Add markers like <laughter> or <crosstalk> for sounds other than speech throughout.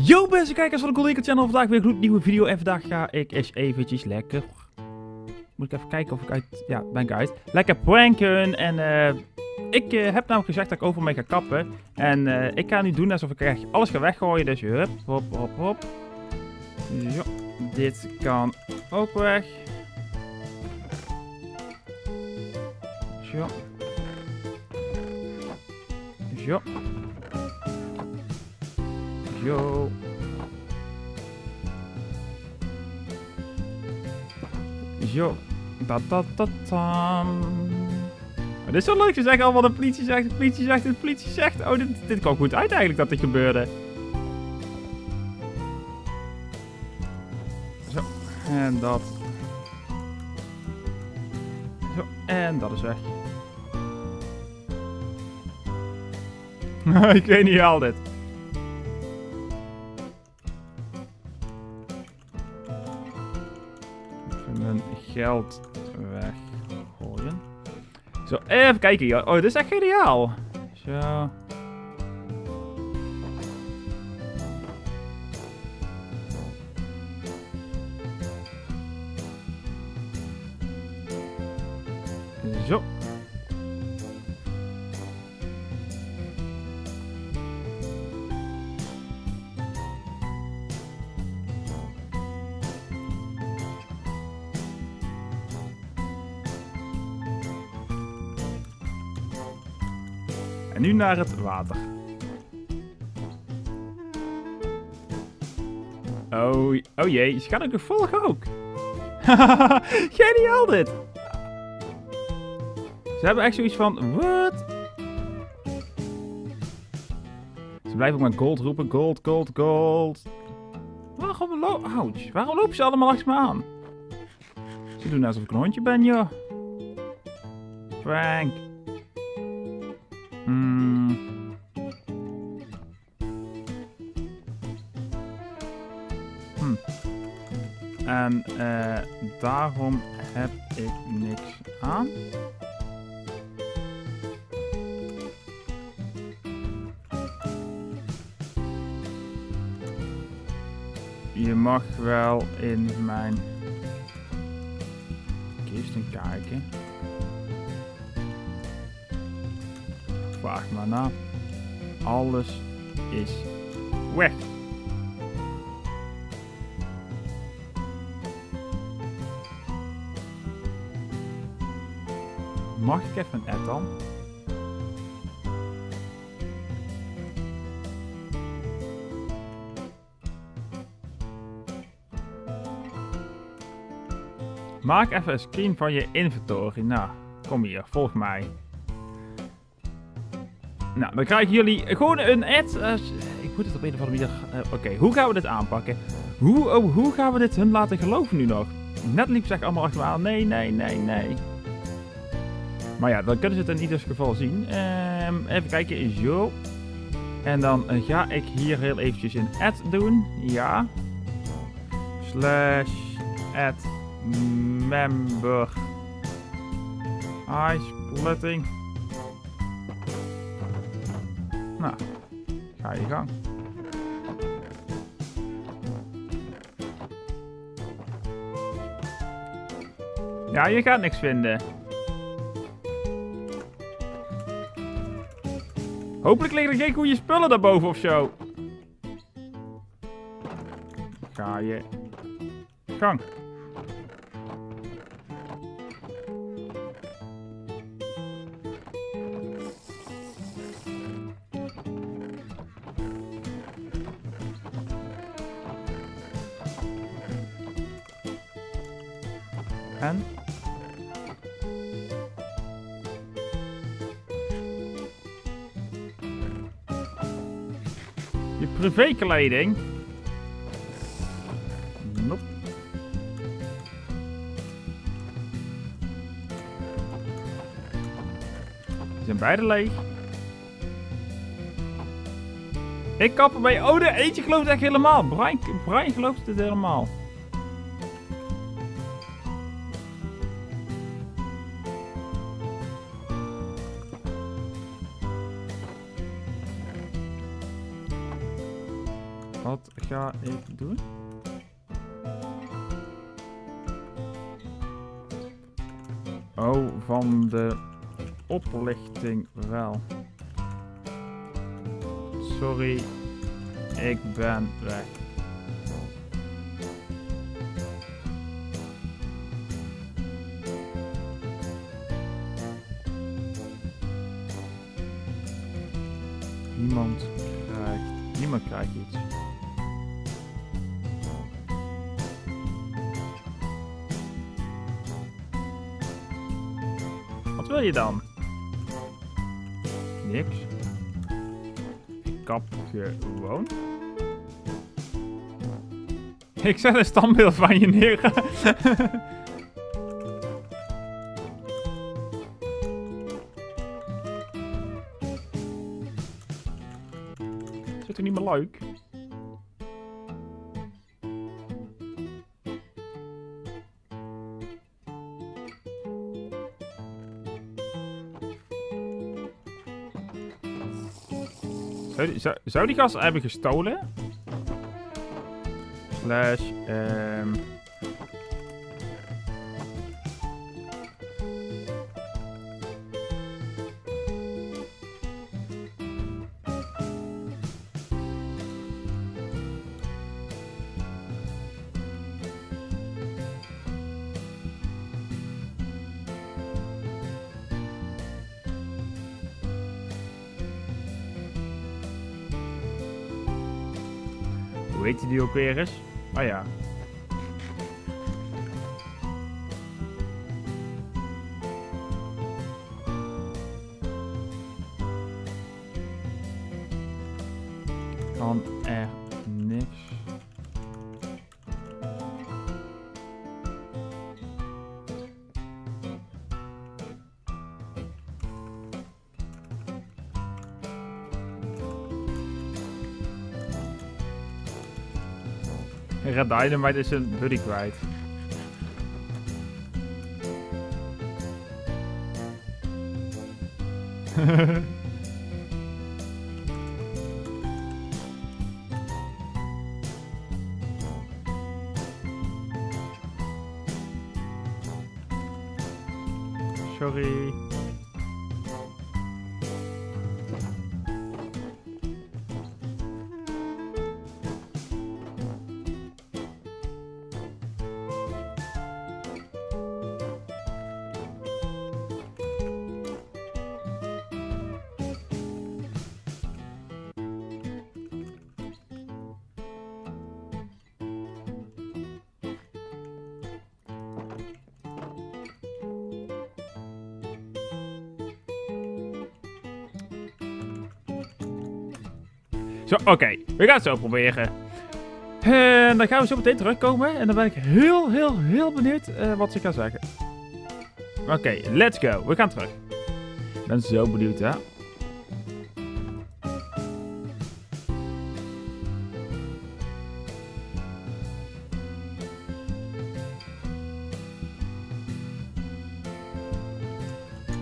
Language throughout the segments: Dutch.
Yo beste kijkers van de Golden Channel, vandaag weer een gloednieuwe video en vandaag ga ik eens eventjes lekker... Moet ik even kijken of ik uit... Ja, ben ik uit. Lekker pranken en eh... ik eh, heb namelijk gezegd dat ik over mij ga kappen. En eh, ik ga nu doen alsof ik echt alles ga weggooien, dus hup, hop, hop, hop. Zo, dit kan ook weg. Zo. Zo. Yo. Zo. Da da da tam. Oh, dit is zo leuk. Ze zeggen allemaal de politie zegt, de politie zegt, de politie zegt. Oh, dit, dit kwam goed uit eigenlijk dat dit gebeurde. Zo. En dat. Zo. En dat is weg. <laughs> Ik weet niet al dit. Geld weggooien. Zo, even kijken. Oh, dit is echt. Zo. Zo. En nu naar het water. Oh, oh jee, ze gaan ook nog volgen ook. <laughs> Geniaal dit. Ze hebben echt zoiets van, wat? Ze blijven ook maar gold roepen, gold, gold, gold. Waarom, lo Ouch, waarom lopen ze allemaal achter me aan? Ze doen alsof ik een hondje ben, joh. Frank. En eh, daarom heb ik niks aan. Je mag wel in mijn kisten kijken. Vraag maar na. Alles is weg. Mag ik even een ad dan? Maak even een screen van je inventory. Nou, kom hier, volg mij. Nou, dan krijgen jullie gewoon een ad. eh, ik moet het op een of andere manier... eh, Oké, hoe gaan we dit aanpakken? Hoe, oh, hoe gaan we dit hun laten geloven nu nog? Net liep zeg allemaal achter. Nee, nee, nee, nee. Maar ja, dan kunnen ze het in ieder geval zien. Ehm, even kijken, zo. En dan ga ik hier heel eventjes een add doen. Ja. Slash add member. Hi, splitting. Nou, ga je gang. Ja, je gaat niks vinden. Hopelijk liggen er geen goede spullen daarboven of zo. Ga je gang. En? Je privékleding? Nope. Zijn beide leeg. Ik kap erbij. Oh, de eentje gelooft echt helemaal. Brian, Brian gelooft het helemaal. Wat ga ik doen? Oh, van de oplichting wel. Sorry, ik ben weg. Niemand krijgt, niemand krijgt iets. Wil je dan? Niks. Ik kap gewoon. Ik zet een standbeeld van je neer. <laughs> Zit er niet meer leuk? Zou die, zou, die gast hebben gestolen? Slash, ehm... Hoe heet die ook weer eens? Oh ja. Dynamite is een buddy kwijt. <laughs> Sorry. Zo, oké. We gaan het zo proberen. En dan gaan we zo meteen terugkomen. En dan ben ik heel, heel, heel benieuwd eh, wat ze gaan zeggen. Oké, let's go. We gaan terug. Ik ben zo benieuwd, hè.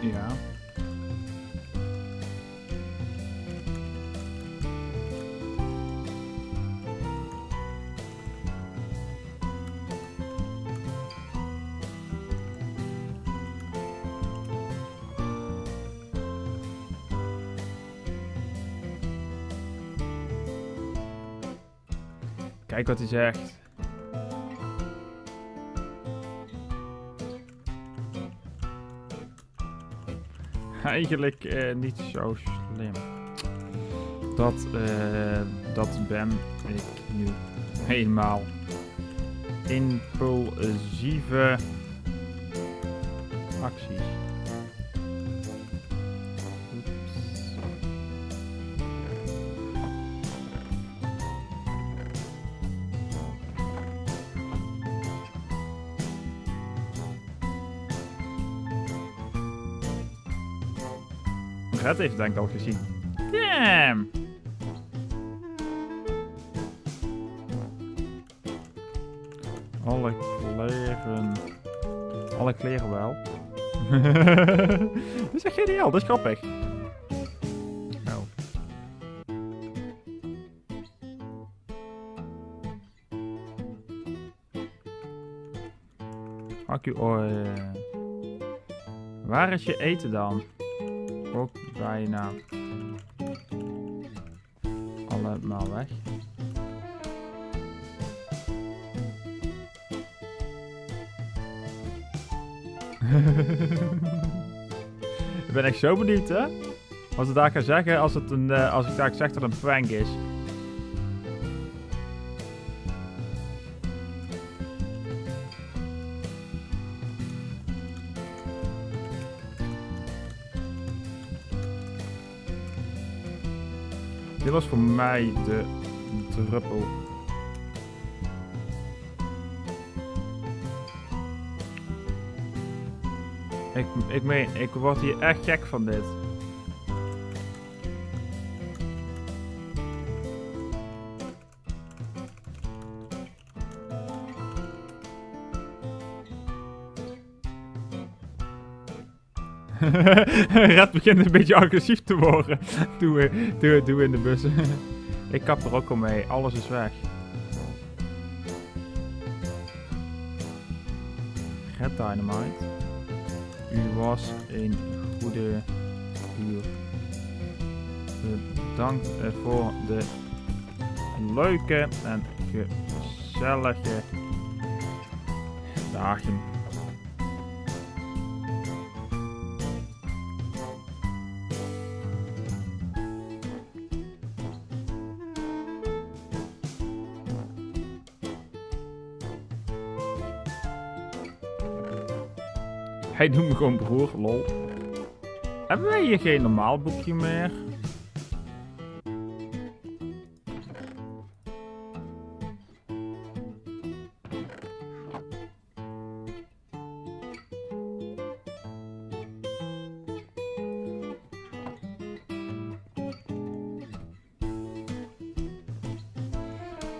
Ja. Kijk wat hij zegt. Eigenlijk eh, niet zo slim. Dat, eh, dat ben ik nu helemaal. Impulsieve acties. dat heeft denk ik al gezien. Alle kleren... Alle kleren wel. <laughs> dit is echt geniaal, dit is grappig. Nou. Oh. Accu. Waar is je eten dan? Oké bijna allemaal weg. <laughs> ik ben echt zo benieuwd, hè? Als ik daar kan zeggen, als, het een, uh, als ik daar zeg dat het een prank is. Dit was voor mij de druppel. Ik, ik meen, ik word hier echt gek van dit. <laughs> Red begint een beetje agressief te worden. Doe, doe, doe in de bus. <laughs> Ik kap er ook al mee. Alles is weg. Red Dynamite. U was een goede uur. Bedankt voor de leuke en gezellige dagen. Hij noemt me gewoon broer, lol. Hebben wij hier geen normaal boekje meer?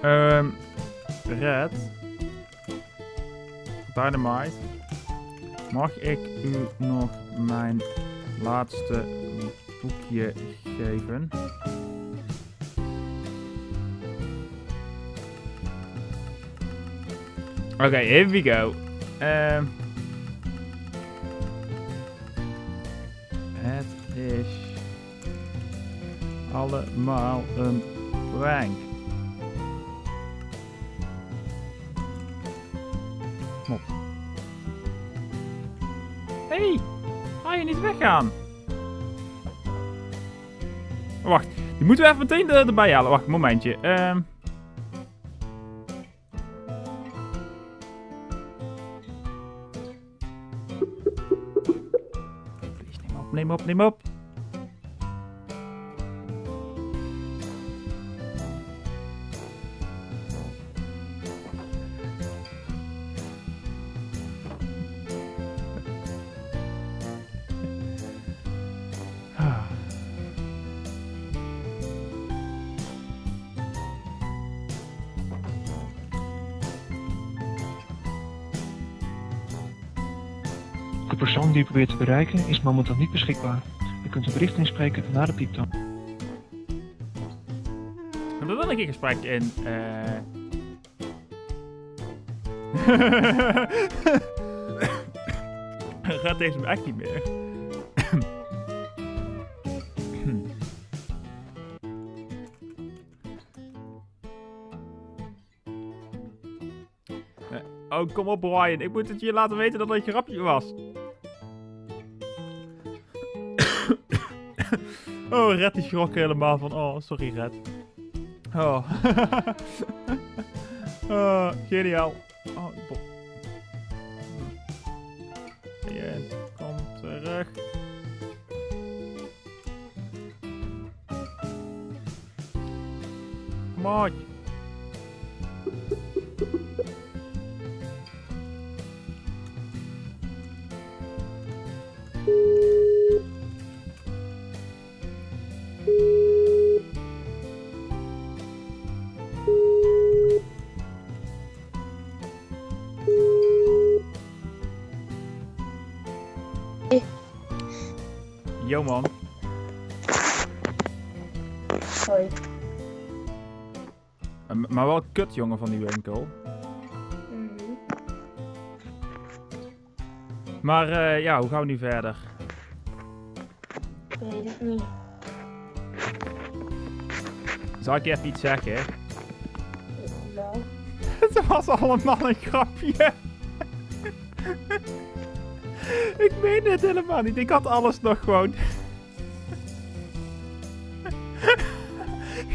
Ehm, Red. Dynamite. Mag ik u nog mijn laatste boekje geven? Oké, okay, here we go. Um, het is allemaal een prank. Hey, ga je niet weggaan? Wacht, die moeten we even meteen erbij halen. Wacht, momentje. Um, neem op, neem op, persoon die u probeert te bereiken is momenteel niet beschikbaar. U kunt een bericht inspreken na de pieptoon. We hebben wel een keer gesprek in. eh <coughs> Gaat deze me echt niet meer. <coughs> Eh, Oh, kom op Brian. Ik moet het je laten weten dat het een grapje was. <laughs> oh, Red die schrok helemaal van... Oh, sorry Red. Oh. <laughs> oh geniaal. Yo man. Hoi. Eh, Maar wel kut jongen van die winkel. Mhm. Maar eh, ja, hoe gaan we nu verder? Ik weet het niet. Zal ik je even iets zeggen? Nou, <laughs> Het was allemaal een grapje. <laughs> <laughs> ik meen het helemaal niet. Ik had alles nog gewoon. <laughs>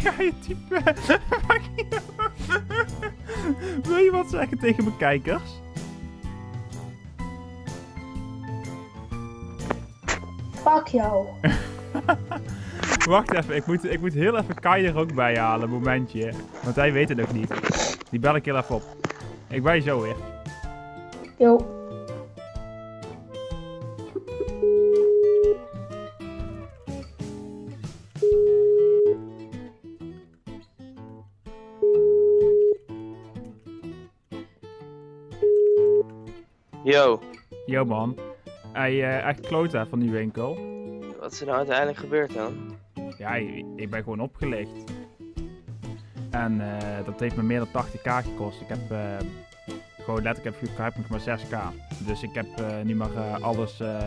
Ga je typen? <laughs> Wil je wat zeggen tegen mijn kijkers? fuck jou. Wacht even, ik moet, ik moet heel even Kai er ook bij halen, momentje. Want hij weet het nog niet. Die bel ik heel even op. Ik ben je zo weer. Yo. Yo, Yo man. Hij eh echt klote van die winkel. wat is er nou uiteindelijk gebeurd dan? Ja, ik, ik ben gewoon opgelicht. En eh, dat heeft me meer dan 80k gekost. Ik heb eh, gewoon letterlijk heb, nog maar 6k. Dus ik heb eh, nu maar eh, alles eh,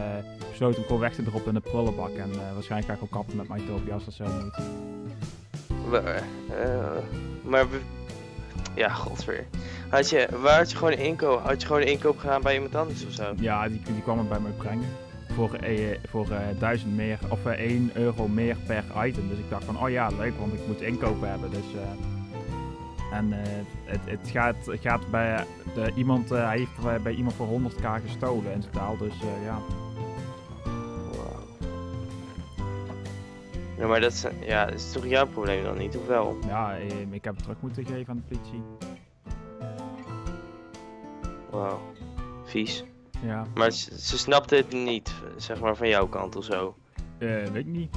besloten om gewoon weg te droppen in de prullenbak. En eh, waarschijnlijk ga ik ook kappen met mijn Topia als dat zo moet. Eh, maar, we- ja, godver. Had je, waar had je gewoon een inkoop? Had je gewoon een inkoop gedaan bij iemand anders of zo? Ja, die, die kwam het bij mij brengen. Voor, eh, voor eh 1000 meer, of eh 1 euro meer per item. Dus ik dacht van, oh ja, leuk, want ik moet inkopen hebben. Dus, eh, en eh, het, het gaat, gaat bij de, iemand, eh, hij heeft bij, iemand voor 100k gestolen in totaal. Dus eh, ja, Wauw. Ja, maar dat is, ja, dat is toch jouw probleem dan niet, of wel? ja ik heb het terug moeten geven aan de politie. Wauw. Vies. Ja, Maar ze, ze snapte het niet, zeg maar, van jouw kant of zo. eh, weet ik niet.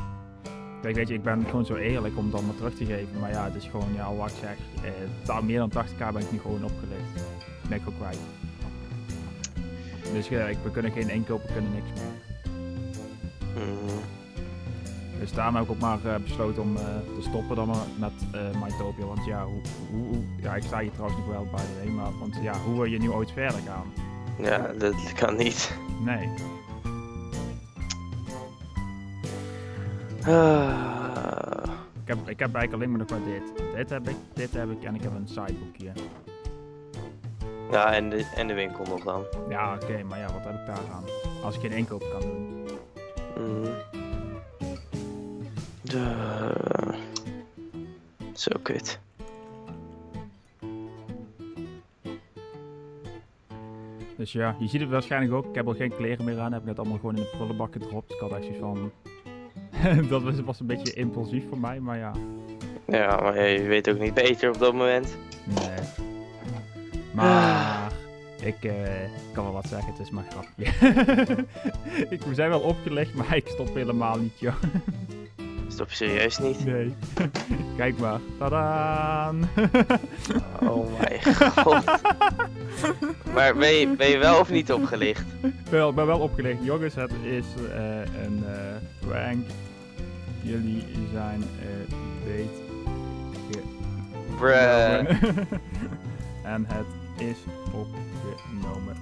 Kijk, weet je, ik ben gewoon zo eerlijk om dan maar terug te geven. Maar ja, het is gewoon, ja, wat ik zeg, eh, meer dan 80k ben ik nu gewoon opgelicht. Ben ik ook kwijt. Dus eh, ik, we kunnen geen inkopen, we kunnen niks meer. Mhm. Dus daarom heb ik ook maar eh, besloten om eh, te stoppen dan maar met eh Mytopia. Want ja, hoe, hoe, ja, ik sta hier trouwens nog wel bij de maar want ja, hoe wil je nu ooit verder gaan? Ja, dat kan niet. Nee. Ah. Ik heb, ik heb eigenlijk alleen maar nog maar dit. Dit heb ik, dit heb ik en ik heb een sidebook hier. Ja, en de, en de winkel nog dan. Ja, oké, maar ja, wat heb ik daar aan? Als ik geen inkoop kan doen. De... Zo kut. Dus ja, je ziet het waarschijnlijk ook. Ik heb al geen kleren meer aan. Heb ik net allemaal gewoon in de prullenbak gedropt. Ik had echt zoiets van... <laughs> dat was, was een beetje impulsief voor mij, maar ja. Ja, maar je weet ook niet beter op dat moment. Nee. Maar ik eh, kan wel wat zeggen, het is maar grapje. <laughs> ik, we zijn wel opgelegd, maar ik stop helemaal niet, joh. Stop je serieus niet? Nee. <laughs> Kijk maar. Tadaan! Oh mijn god. Maar ben je, ben je wel of niet opgelicht? wel, ik ben wel opgelegd. Jongens, het is eh, een eh prank. Jullie zijn uh, beet <laughs> en het is opgenomen.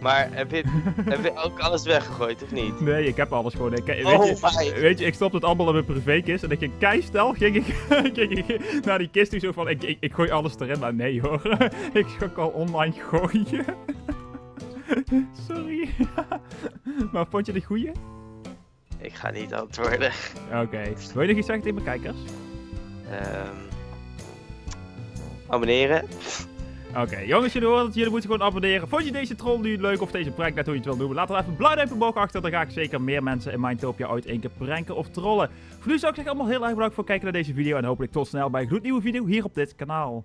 Maar heb je, <laughs> heb je ook alles weggegooid of niet? Nee, ik heb alles gewoon. Ik, weet, Oh je, weet je, ik stopte het allemaal in mijn privékist en ik ging keistel, ging ik, <laughs> ging ik naar die kist toe zo van, ik, ik, ik gooi alles erin, maar nee hoor. ik ga al online gooien. Sorry. maar vond je de goeie? Ik ga niet antwoorden. Oké. Wil je nog iets zeggen tegen mijn kijkers? Ehm abonneren. Oké, jongens, jullie horen het. Jullie moeten gewoon abonneren. Vond je deze troll nu leuk of deze prank, net hoe je het wil noemen? Laat er even een blauw duimpje omhoog achter. Dan ga ik zeker meer mensen in Mindtopia ooit één keer pranken of trollen. Voor nu zou ik zeggen allemaal heel erg bedankt voor het kijken naar deze video. En hopelijk tot snel bij een gloednieuwe video hier op dit kanaal.